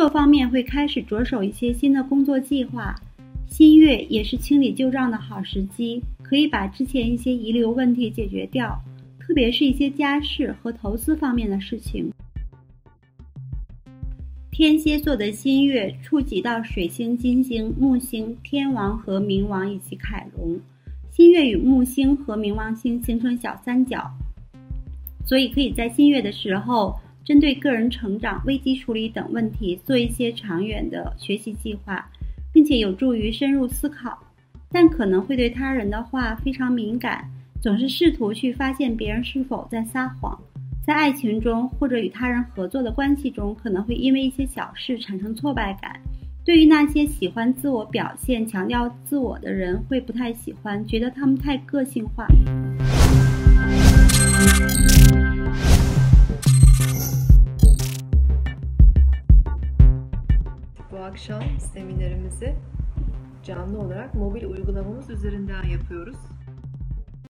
作方面会开始着手一些新的工作计划。新月也是清理旧账的好时机，可以把之前一些遗留问题解决掉，特别是一些家事和投资方面的事情。天蝎座的新月触及到水星、金星、木星、天王和冥王以及凯龙，新月与木星和冥王星形成小三角，所以可以在新月的时候，针对个人成长、危机处理等问题做一些长远的学习计划，并且有助于深入思考，但可能会对他人的话非常敏感，总是试图去发现别人是否在撒谎。在爱情中或者与他人合作的关系中，可能会因为一些小事产生挫败感。对于那些喜欢自我表现、强调自我的人，会不太喜欢，觉得他们太个性化。Bu akşam seminerimizi canlı olarak mobil uygulamamız üzerinden yapıyoruz.